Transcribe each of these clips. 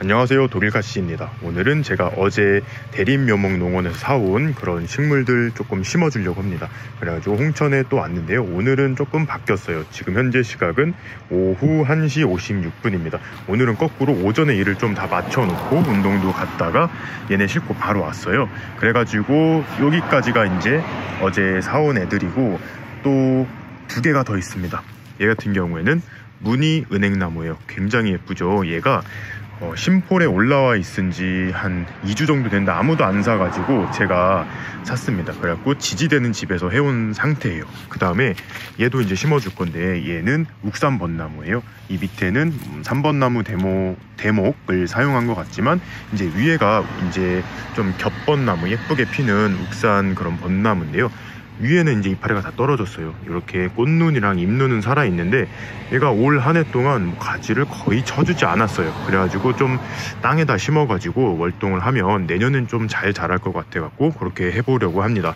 안녕하세요. 독일가시입니다. 오늘은 제가 어제 대림묘목 농원에서 사온 그런 식물들 조금 심어주려고 합니다. 그래가지고 홍천에 또 왔는데요. 오늘은 조금 바뀌었어요. 지금 현재 시각은 오후 1시 56분입니다. 오늘은 거꾸로 오전에 일을 좀다 맞춰놓고 운동도 갔다가 얘네 싣고 바로 왔어요. 그래가지고 여기까지가 이제 어제 사온 애들이고 또 두 개가 더 있습니다. 얘 같은 경우에는 무늬 은행나무예요. 굉장히 예쁘죠. 얘가 어, 심폴에 올라와 있은 지 한 2주 정도 됐는데 아무도 안 사가지고 제가 샀습니다. 그래갖고 지지되는 집에서 해온 상태예요. 그 다음에 얘도 이제 심어줄 건데 얘는 욱산 벚나무예요. 이 밑에는 3번나무 대목, 대목을 사용한 것 같지만 이제 위에가 이제 좀 겹번나무 예쁘게 피는 욱산 그런 벚나무인데요. 위에는 이제 이파리가 다 떨어졌어요. 이렇게 꽃눈이랑 잎눈은 살아있는데 얘가 올 한 해 동안 뭐 가지를 거의 쳐주지 않았어요. 그래가지고 좀 땅에다 심어가지고 월동을 하면 내년엔 좀 잘 자랄 것 같아갖고 그렇게 해보려고 합니다.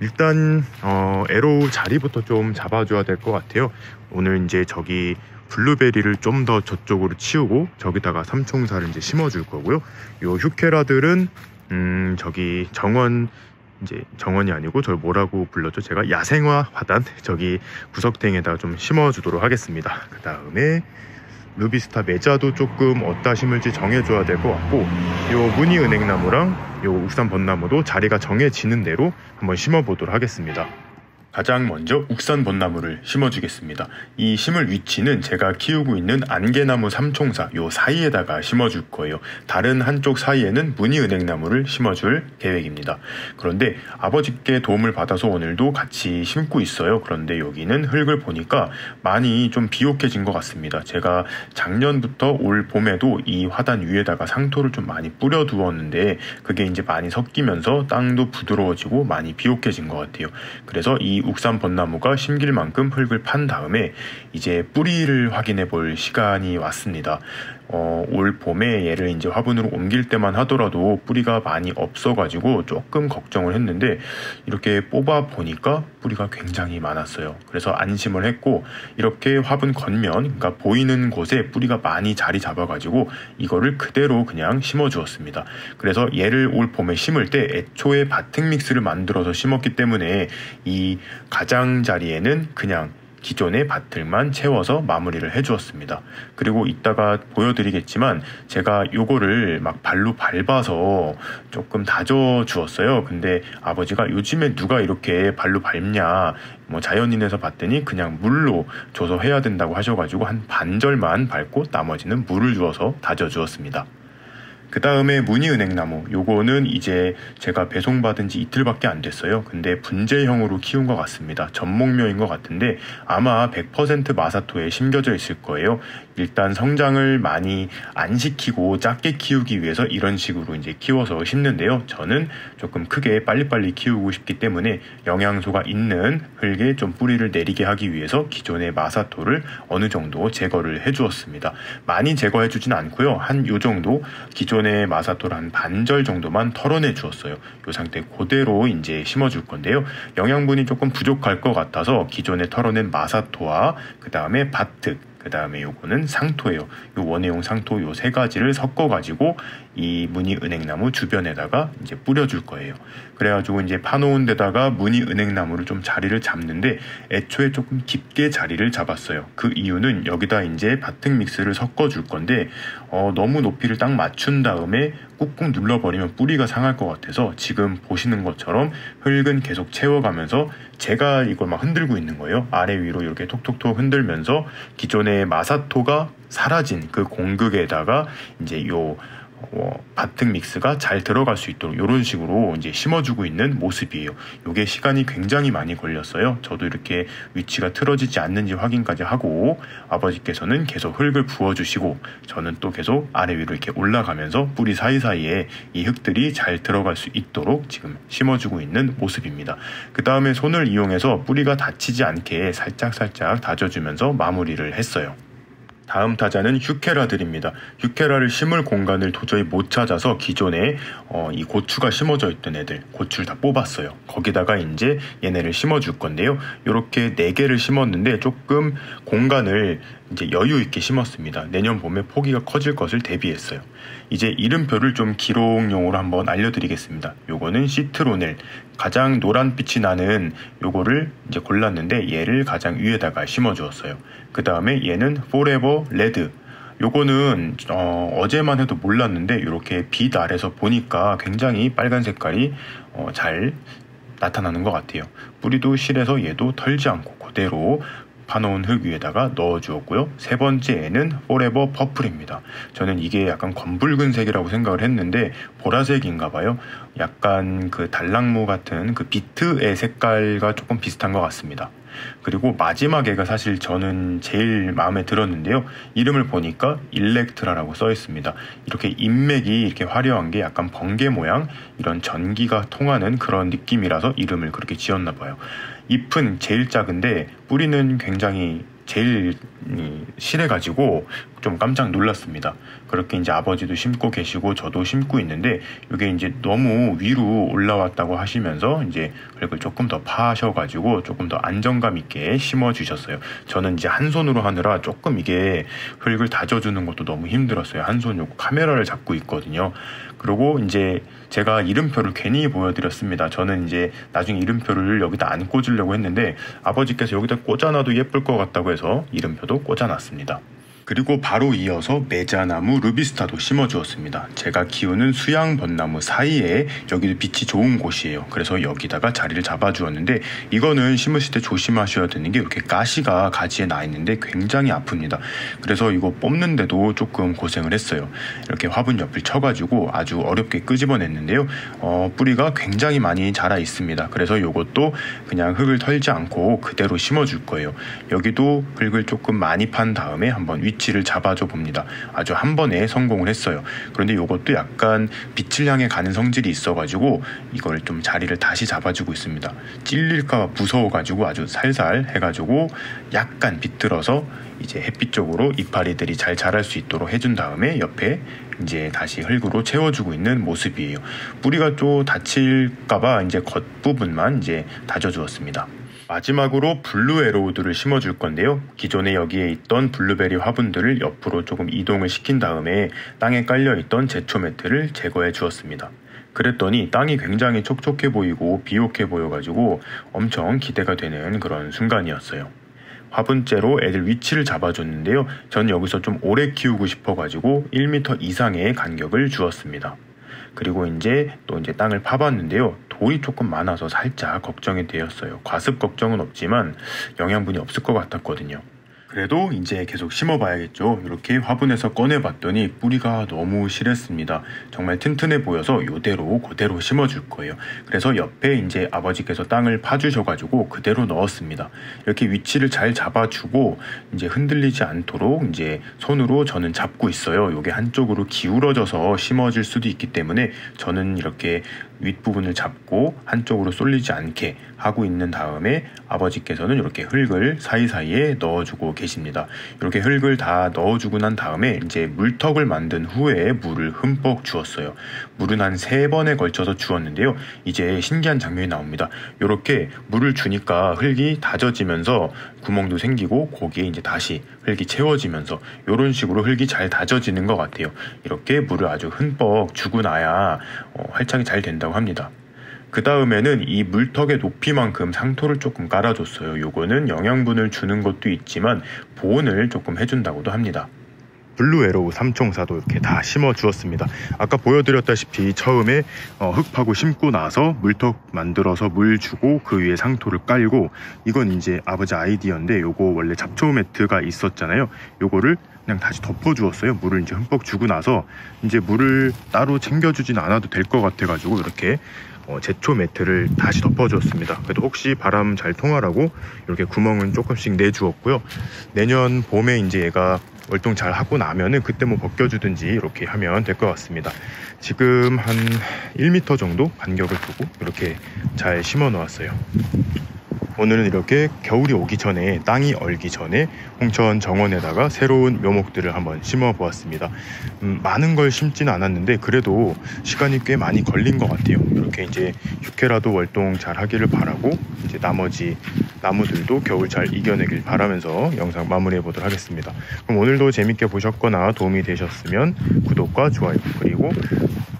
일단 어, Arrow 자리부터 좀 잡아줘야 될 것 같아요. 오늘 이제 저기 블루베리를 좀 더 저쪽으로 치우고 저기다가 삼총사를 이제 심어줄 거고요. 요 휴케라들은 음 저기 정원 이제 정원이 아니고 저를 뭐라고 불렀죠? 제가 야생화 화단 저기 구석탱에다가 좀 심어주도록 하겠습니다. 그 다음에 루비스타 메자도 조금 어디다 심을지 정해줘야 될 것 같고 요 무늬 은행나무랑 요 욱산 벚나무도 자리가 정해지는 대로 한번 심어보도록 하겠습니다. 가장 먼저 욱산 벚나무를 심어주겠습니다. 이 심을 위치는 제가 키우고 있는 안개나무 삼총사 요 사이에다가 심어줄 거예요. 다른 한쪽 사이에는 무늬은행나무를 심어줄 계획입니다. 그런데 아버지께 도움을 받아서 오늘도 같이 심고 있어요. 그런데 여기는 흙을 보니까 많이 좀 비옥해진 것 같습니다. 제가 작년부터 올 봄에도 이 화단 위에다가 상토를 좀 많이 뿌려 두었는데 그게 이제 많이 섞이면서 땅도 부드러워지고 많이 비옥해진 것 같아요. 그래서 이 욱산 벚나무가 심길 만큼 흙을 판 다음에 이제 뿌리를 확인해 볼 시간이 왔습니다. 어, 올 봄에 얘를 이제 화분으로 옮길 때만 하더라도 뿌리가 많이 없어가지고 조금 걱정을 했는데 이렇게 뽑아 보니까 뿌리가 굉장히 많았어요. 그래서 안심을 했고 이렇게 화분 겉면, 그러니까 보이는 곳에 뿌리가 많이 자리 잡아가지고 이거를 그대로 그냥 심어 주었습니다. 그래서 얘를 올 봄에 심을 때 애초에 바팅 믹스를 만들어서 심었기 때문에 이 가장자리에는 그냥 기존의 밭들만 채워서 마무리를 해주었습니다. 그리고 이따가 보여드리겠지만 제가 요거를 막 발로 밟아서 조금 다져 주었어요. 근데 아버지가 요즘에 누가 이렇게 발로 밟냐 뭐 자연인에서 봤더니 그냥 물로 줘서 해야 된다고 하셔가지고 한 반절만 밟고 나머지는 물을 주어서 다져 주었습니다. 그 다음에 무늬은행나무 요거는 이제 제가 배송받은 지 이틀밖에 안 됐어요. 근데 분재형으로 키운 것 같습니다. 전목묘인 것 같은데 아마 100% 마사토에 심겨져 있을 거예요. 일단 성장을 많이 안 시키고 작게 키우기 위해서 이런 식으로 이제 키워서 심는데요. 저는 조금 크게 빨리빨리 키우고 싶기 때문에 영양소가 있는 흙에 좀 뿌리를 내리게 하기 위해서 기존의 마사토를 어느 정도 제거를 해 주었습니다. 많이 제거해 주진 않고요. 한 요 정도 기존 기존의 마사토를 한 반절 정도만 털어내 주었어요. 이 상태 그대로 이제 심어줄 건데요. 영양분이 조금 부족할 것 같아서 기존에 털어낸 마사토와 그 다음에 바트 그 다음에 요거는 상토예요. 요 원예용 상토 요 세 가지를 섞어가지고 이 무늬 은행나무 주변에다가 이제 뿌려줄 거예요. 그래가지고 이제 파놓은 데다가 무늬 은행나무를 좀 자리를 잡는데 애초에 조금 깊게 자리를 잡았어요. 그 이유는 여기다 이제 바튼 믹스를 섞어줄 건데 어, 너무 높이를 딱 맞춘 다음에 꾹꾹 눌러버리면 뿌리가 상할 것 같아서 지금 보시는 것처럼 흙은 계속 채워가면서 제가 이걸 막 흔들고 있는 거예요. 아래 위로 이렇게 톡톡톡 흔들면서 기존의 마사토가 사라진 그 공극에다가 이제 요 어, 바튼 믹스가 잘 들어갈 수 있도록 이런 식으로 이제 심어주고 있는 모습이에요. 이게 시간이 굉장히 많이 걸렸어요. 저도 이렇게 위치가 틀어지지 않는지 확인까지 하고 아버지께서는 계속 흙을 부어주시고 저는 또 계속 아래 위로 이렇게 올라가면서 뿌리 사이사이에 이 흙들이 잘 들어갈 수 있도록 지금 심어주고 있는 모습입니다. 그 다음에 손을 이용해서 뿌리가 다치지 않게 살짝살짝 다져주면서 마무리를 했어요. 다음 타자는 휴케라들입니다. 휴케라를 심을 공간을 도저히 못 찾아서 기존에 어, 이 고추가 심어져 있던 애들 고추를 다 뽑았어요. 거기다가 이제 얘네를 심어줄 건데요. 이렇게 네 개를 심었는데 조금 공간을 이제 여유 있게 심었습니다. 내년 봄에 포기가 커질 것을 대비했어요. 이제 이름표를 좀 기록용으로 한번 알려드리겠습니다. 요거는 시트로넬 가장 노란빛이 나는 요거를 이제 골랐는데 얘를 가장 위에다가 심어 주었어요. 그 다음에 얘는 Forever Red 요거는 어제만 해도 몰랐는데 이렇게 빛 아래서 보니까 굉장히 빨간 색깔이 어, 잘 나타나는 것 같아요. 뿌리도 실해서 얘도 털지 않고 그대로 파놓은 흙 위에다가 넣어 주었고요. 세 번째에는 Forever Purple입니다. 저는 이게 약간 검붉은 색이라고 생각을 했는데 보라색인가 봐요. 약간 그 달랑무 같은 그 비트의 색깔과 조금 비슷한 것 같습니다. 그리고 마지막에가 사실 저는 제일 마음에 들었는데요. 이름을 보니까 일렉트라라고 써 있습니다. 이렇게 인맥이 이렇게 화려한 게 약간 번개 모양 이런 전기가 통하는 그런 느낌이라서 이름을 그렇게 지었나 봐요. 잎은 제일 작은데 뿌리는 굉장히 제일 실해가지고 좀 깜짝 놀랐습니다. 그렇게 이제 아버지도 심고 계시고 저도 심고 있는데 이게 이제 너무 위로 올라왔다고 하시면서 이제 흙을 조금 더 파셔가지고 조금 더 안정감 있게 심어 주셨어요. 저는 이제 한 손으로 하느라 조금 이게 흙을 다져주는 것도 너무 힘들었어요. 한손 요거 카메라를 잡고 있거든요. 그리고 이제 제가 이름표를 괜히 보여드렸습니다. 저는 이제 나중에 이름표를 여기다 안 꽂으려고 했는데 아버지께서 여기다 꽂아놔도 예쁠 것 같다고 해서 이름표도 꽂아놨습니다. 그리고 바로 이어서 메자나무 루비스타도 심어주었습니다. 제가 키우는 수양 벚나무 사이에 여기도 빛이 좋은 곳이에요. 그래서 여기다가 자리를 잡아주었는데 이거는 심으실 때 조심하셔야 되는 게 이렇게 가시가 가지에 나 있는데 굉장히 아픕니다. 그래서 이거 뽑는데도 조금 고생을 했어요. 이렇게 화분 옆을 쳐가지고 아주 어렵게 끄집어냈는데요. 어, 뿌리가 굉장히 많이 자라 있습니다. 그래서 이것도 그냥 흙을 털지 않고 그대로 심어줄 거예요. 여기도 흙을 조금 많이 판 다음에 한번 위 위치를 잡아줘 봅니다. 아주 한 번에 성공을 했어요. 그런데 이것도 약간 빛을 향해 가는 성질이 있어가지고 이걸 좀 자리를 다시 잡아주고 있습니다. 찔릴까 무서워가지고 아주 살살 해가지고 약간 비틀어서 이제 햇빛 쪽으로 이파리들이 잘 자랄 수 있도록 해준 다음에 옆에 이제 다시 흙으로 채워주고 있는 모습이에요. 뿌리가 또 다칠까봐 이제 겉부분만 이제 다져주었습니다. 마지막으로 Blue Arrow들을 심어줄 건데요. 기존에 여기에 있던 블루베리 화분들을 옆으로 조금 이동을 시킨 다음에 땅에 깔려있던 제초 매트를 제거해 주었습니다. 그랬더니 땅이 굉장히 촉촉해 보이고 비옥해 보여가지고 엄청 기대가 되는 그런 순간이었어요. 화분째로 애들 위치를 잡아줬는데요. 전 여기서 좀 오래 키우고 싶어가지고 1m 이상의 간격을 주었습니다. 그리고 이제 또 이제 땅을 파봤는데요. 돌이 조금 많아서 살짝 걱정이 되었어요. 과습 걱정은 없지만 영양분이 없을 것 같았거든요. 그래도 이제 계속 심어봐야겠죠. 이렇게 화분에서 꺼내봤더니 뿌리가 너무 실했습니다. 정말 튼튼해 보여서 이대로 그대로 심어줄 거예요. 그래서 옆에 이제 아버지께서 땅을 파주셔가지고 그대로 넣었습니다. 이렇게 위치를 잘 잡아주고 이제 흔들리지 않도록 이제 손으로 저는 잡고 있어요. 이게 한쪽으로 기울어져서 심어질 수도 있기 때문에 저는 이렇게 윗부분을 잡고 한쪽으로 쏠리지 않게 하고 있는 다음에 아버지께서는 이렇게 흙을 사이사이에 넣어주고 계십니다. 이렇게 흙을 다 넣어주고 난 다음에 이제 물턱을 만든 후에 물을 흠뻑 주었어요. 물은 한 세 번에 걸쳐서 주었는데요. 이제 신기한 장면이 나옵니다. 이렇게 물을 주니까 흙이 다져지면서 구멍도 생기고 거기에 이제 다시 흙이 채워지면서 이런 식으로 흙이 잘 다져지는 것 같아요. 이렇게 물을 아주 흠뻑 주고 나야 어, 활착이 잘 된다고 합니다. 그 다음에는 이 물턱의 높이만큼 상토를 조금 깔아줬어요. 요거는 영양분을 주는 것도 있지만 보온을 조금 해준다고도 합니다. Blue Arrow 삼총사도 이렇게 다 심어 주었습니다. 아까 보여드렸다시피 처음에 어, 흙 파고 심고 나서 물턱 만들어서 물 주고 그 위에 상토를 깔고 이건 이제 아버지 아이디어인데 요거 원래 잡초 매트가 있었잖아요. 요거를 그냥 다시 덮어 주었어요. 물을 이제 흠뻑 주고 나서 이제 물을 따로 챙겨주진 않아도 될 것 같아가지고 이렇게 어, 제초 매트를 다시 덮어주었습니다. 그래도 혹시 바람 잘 통하라고 이렇게 구멍은 조금씩 내주었고요. 내년 봄에 이제 얘가 월동 잘 하고 나면은 그때 뭐 벗겨주든지 이렇게 하면 될 것 같습니다. 지금 한 1m 정도 간격을 두고 이렇게 잘 심어 놓았어요. 오늘은 이렇게 겨울이 오기 전에 땅이 얼기 전에 홍천 정원에다가 새로운 묘목들을 한번 심어 보았습니다. 음, 많은 걸 심지는 않았는데 그래도 시간이 꽤 많이 걸린 것 같아요. 이렇게 이제 육회라도 월동 잘 하기를 바라고 이제 나머지 나무들도 겨울 잘 이겨내길 바라면서 영상 마무리해 보도록 하겠습니다. 그럼 오늘도 재밌게 보셨거나 도움이 되셨으면 구독과 좋아요 그리고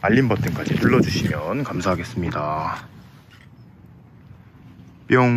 알림 버튼까지 눌러주시면 감사하겠습니다. yung